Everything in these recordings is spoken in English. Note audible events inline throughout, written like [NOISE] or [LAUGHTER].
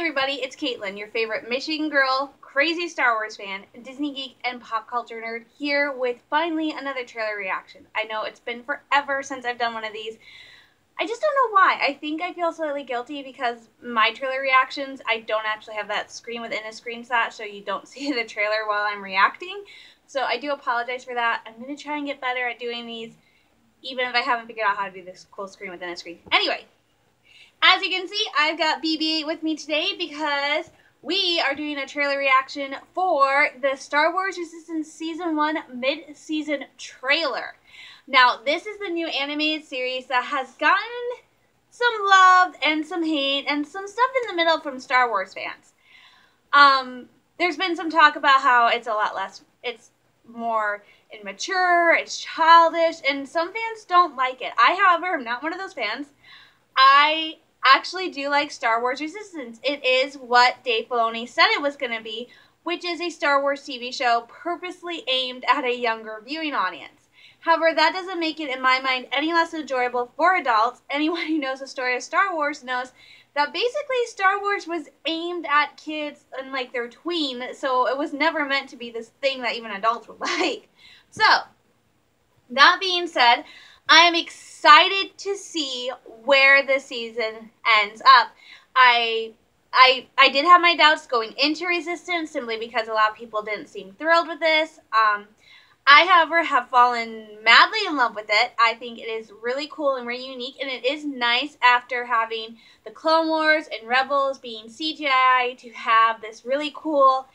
everybody, it's Kaitlin, your favorite Michigan girl, crazy Star Wars fan, Disney geek, and pop culture nerd, here with finally another trailer reaction. I know it's been forever since I've done one of these. I just don't know why. I think I feel slightly guilty because my trailer reactions, I don't actually have that screen within a screenshot, so you don't [LAUGHS] see the trailer while I'm reacting. So I do apologize for that. I'm going to try and get better at doing these, even if I haven't figured out how to do this cool screen within a screen. Anyway, as you can see, I've got BB-8 with me today because we are doing a trailer reaction for the Star Wars Resistance Season 1 mid-season trailer. Now, this is the new animated series that has gotten some love and some hate and some stuff in the middle from Star Wars fans. Um, there's been some talk about how it's a lot less, it's more immature, it's childish, and some fans don't like it. I, however, am not one of those fans. I actually do like Star Wars Resistance. It is what Dave Filoni said it was going to be, which is a Star Wars TV show purposely aimed at a younger viewing audience. However, that doesn't make it, in my mind, any less enjoyable for adults. [LAUGHS] Anyone who knows the story of Star Wars knows that basically Star Wars was aimed at kids and like their tween, so it was never meant to be this thing that even adults would [LAUGHS] like. So, that being said, I am excited to see where the season ends up. I I I did have my doubts going into Resistance simply because a lot of people didn't seem thrilled with this. Um, I, however, have fallen madly in love with it. I think it is really cool and really unique, and it is nice after having the Clone Wars and Rebels being CGI to have this really cool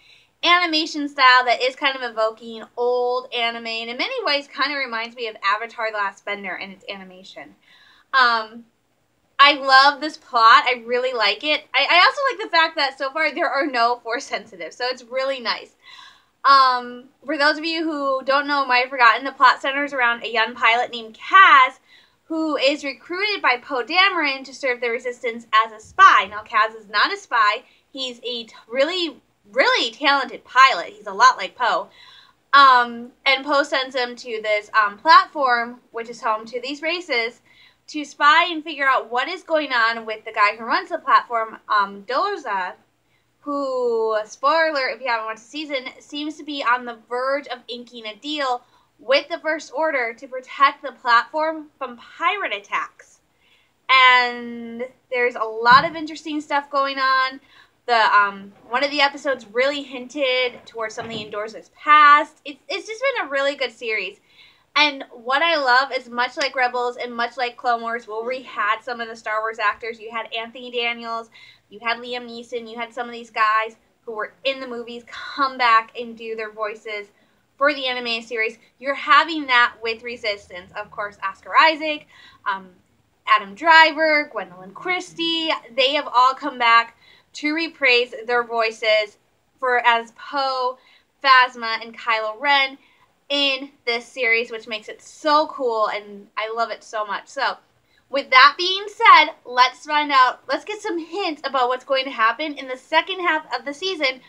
animation style that is kind of evoking old anime and in many ways kind of reminds me of Avatar The Last Bender and its animation. Um, I love this plot. I really like it. I, I, also like the fact that so far there are no force sensitives, so it's really nice. Um, for those of you who don't know, might have forgotten, the plot centers around a young pilot named Kaz who is recruited by Poe Dameron to serve the Resistance as a spy. Now, Kaz is not a spy. He's a really really talented pilot. He's a lot like Poe. Um, and Poe sends him to this um, platform, which is home to these races, to spy and figure out what is going on with the guy who runs the platform, um, Doza, who, spoiler if you haven't watched the season, seems to be on the verge of inking a deal with the First Order to protect the platform from pirate attacks. And there's a lot of interesting stuff going on the um one of the episodes really hinted towards something in Doza's past. It's it's just been a really good series. And what I love is much like Rebels and much like Clone Wars, where we had some of the Star Wars actors. You had Anthony Daniels, you had Liam Neeson, you had some of these guys who were in the movies come back and do their voices for the anime series. You're having that with Resistance. Of course, Oscar Isaac, um, Adam Driver, Gwendoline Christie, they have all come back to reprise their voices for as Poe, Phasma, and Kylo Ren in this series, which makes it so cool, and I love it so much. So, with that being said, let's find out, let's get some hints about what's going to happen in the second half of the season.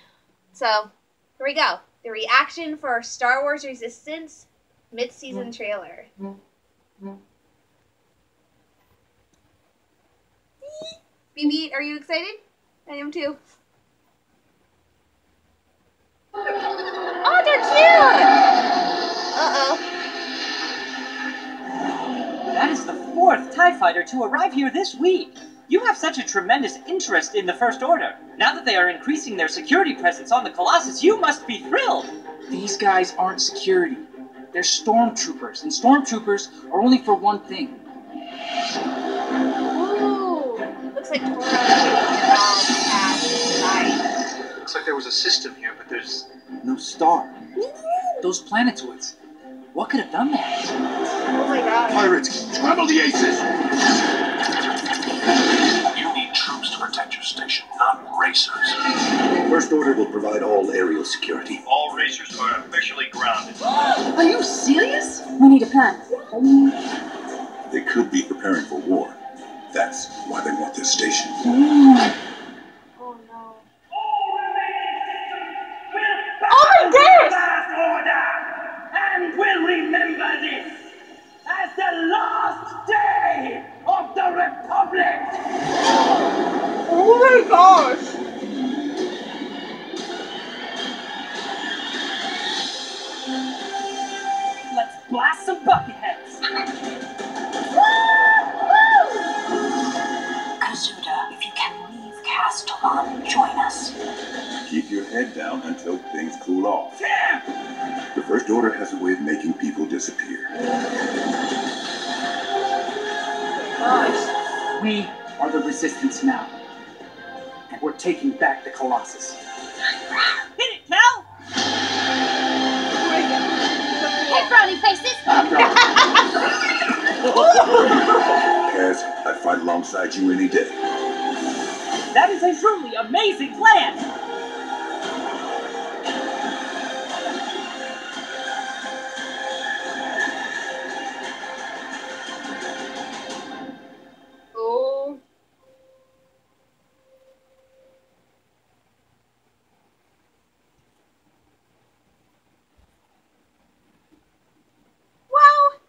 So, here we go. The reaction for Star Wars Resistance mid-season trailer. BB, are you excited? I am too. Oh, they're cute! Uh-oh. That is the fourth TIE fighter to arrive here this week. You have such a tremendous interest in the First Order. Now that they are increasing their security presence on the Colossus, you must be thrilled. These guys aren't security. They're stormtroopers, and stormtroopers are only for one thing. Looks like there was a system here, but there's no star. Those planetoids. What could have done that? Oh my god. pirates. Travel the aces. You need troops to protect your station, not racers. First Order will provide all aerial security. All racers are officially grounded. [GASPS] Are you serious? We need a plan. They could be preparing for war. That's why they want this station. Oh head down until things cool off. Sam! The First Order has a way of making people disappear. Guys, we are the Resistance now. And we're taking back the Colossus. Hit it, Cal! Hey, frowny faces! Ah, Kaz, I'd fight alongside you any day. That is a truly amazing plan! Oh. Well,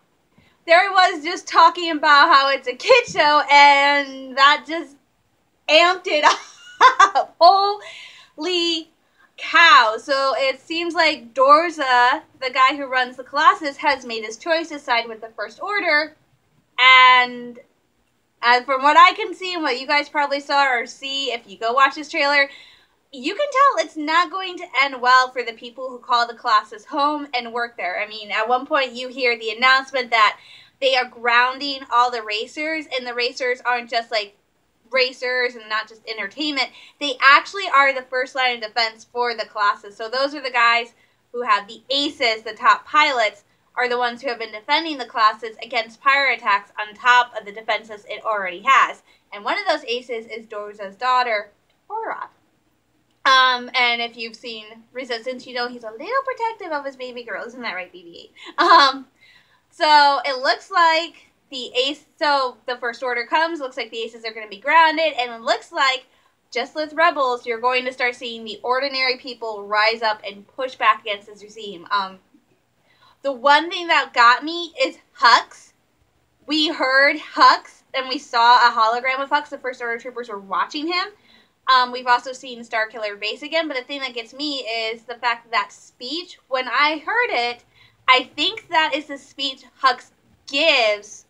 there he was just talking about how it's a kid show, and that just amped it up. [LAUGHS] Holy cow. So it seems like Doza, the guy who runs the Colossus, has made his choice to side with the First Order. And from what I can see and what you guys probably saw or see if you go watch this trailer, you can tell it's not going to end well for the people who call the Colossus home and work there. I mean, at one point you hear the announcement that they are grounding all the racers, and the racers aren't just like racers and not just entertainment. They actually are the first line of defense for the Colossus. So those are the guys who have the aces, the top pilots, are the ones who have been defending the Colossus against pirate attacks on top of the defenses it already has. And one of those aces is Doza's daughter, Torra. Um, and if you've seen Resistance, you know he's a little protective of his baby girl. Isn't that right, BB-8? Um, so it looks like the ace. So the first order comes. Looks like the aces are going to be grounded, and it looks like just with rebels, you're going to start seeing the ordinary people rise up and push back against this regime. Um, the one thing that got me is Hux. We heard Hux, and we saw a hologram of Hux. The first order troopers were watching him. Um, we've also seen Starkiller Base again, but the thing that gets me is the fact that, speech. When I heard it, I think that is the speech Hux gives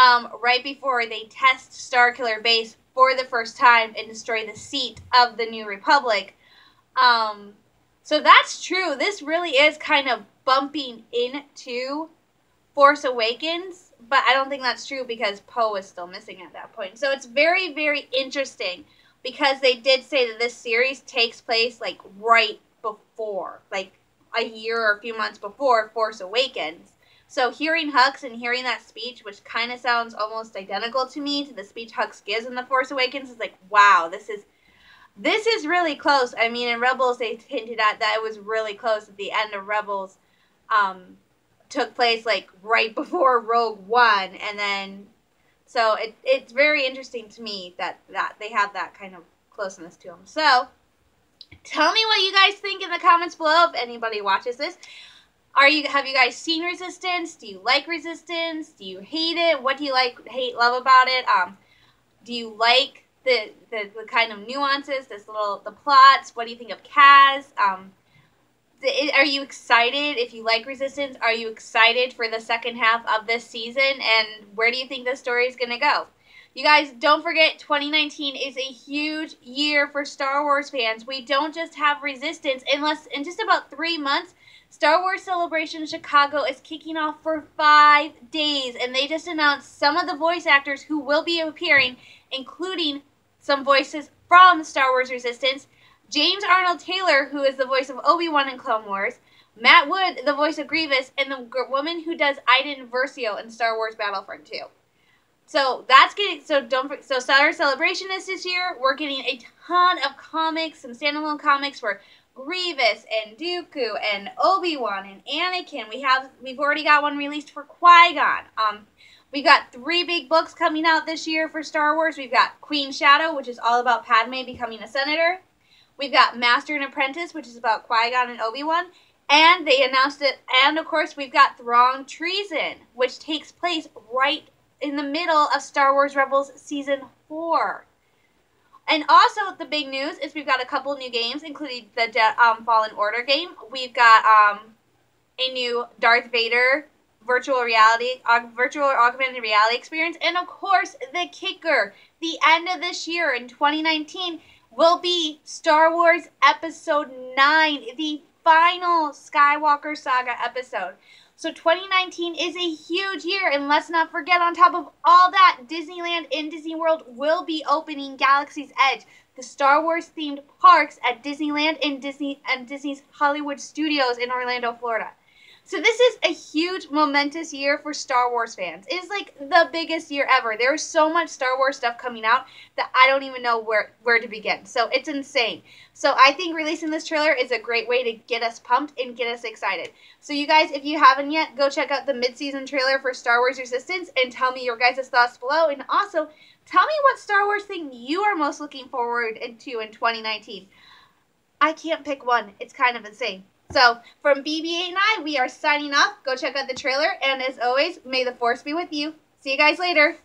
um, right before they test Starkiller Base for the first time and destroy the seat of the New Republic. Um, so that's true. This really is kind of bumping into Force Awakens, but I don't think that's true because Poe is still missing at that point. So it's very, very interesting because they did say that this series takes place like right before, like a year or a few months before Force Awakens. So hearing Hux and hearing that speech, which kind of sounds almost identical to me to the speech Hux gives in The Force Awakens, is like, wow, this is this is really close. I mean, in Rebels they hinted at that it was really close at the end of Rebels. Um, took place like right [LAUGHS] before Rogue One, and then so it, it's very interesting to me that that they have that kind of closeness to them. So tell me what you guys think in the comments below if anybody watches this. Are you have you guys seen Resistance? Do you like Resistance? Do you hate it? What do you like, hate, love about it? Um, do you like the, the the kind of nuances, this little the plots? What do you think of Kaz? Um, the, are you excited if you like Resistance? Are you excited for the second half of this season? And where do you think the story is going to go? You guys, don't forget 2019 is a huge year for Star Wars fans. We don't just have Resistance. In, less, in just about three months, Star Wars Celebration Chicago is kicking off for five days. And they just announced some of the voice actors who will be appearing, including some voices from Star Wars Resistance. James Arnold Taylor, who is the voice of Obi-Wan in Clone Wars, Matt Wood, the voice of Grievous, and the woman who does Iden Versio in Star Wars Battlefront 2. So that's getting so don't so Star Wars Celebration is this year. We're getting a ton of comics, some standalone comics for Grievous and Dooku and Obi Wan and Anakin. We have we've already got one released for Qui Gon. Um, we've got three big books coming out this year for Star Wars. We've got Queen Shadow, which is all about Padme becoming a senator. We've got Master and Apprentice, which is about Qui Gon and Obi Wan. And they announced it. And of course, we've got Thrawn Treason, which takes place right in the middle of Star Wars Rebels Season 4. And also, the big news is we've got a couple new games, including the De- um, Fallen Order game. We've got um, a new Darth Vader virtual reality, virtual augmented reality experience, and of course, the kicker, the end of this year in 2019 will be Star Wars Episode 9, the final Skywalker Saga episode. So 2019 is a huge year, and let's not forget, on top of all that, Disneyland in Disney World will be opening Galaxy's Edge, the Star Wars themed parks at Disneyland and Disney and Disney's Hollywood Studios in Orlando, Florida. So this is a huge, momentous year for Star Wars fans. It is like the biggest year ever. There is so much Star Wars stuff coming out that I don't even know where where to begin. So it's insane. So I think releasing this trailer is a great way to get us pumped and get us excited. So you guys, if you haven't yet, go check out the mid-season trailer for Star Wars Resistance and tell me your guys' thoughts below. And also, tell me what Star Wars thing you are most looking forward to in 2019. I can't pick one. It's kind of insane. So from BB-8 and I, we are signing off. Go check out the trailer, and as always, may the force be with you. See you guys later.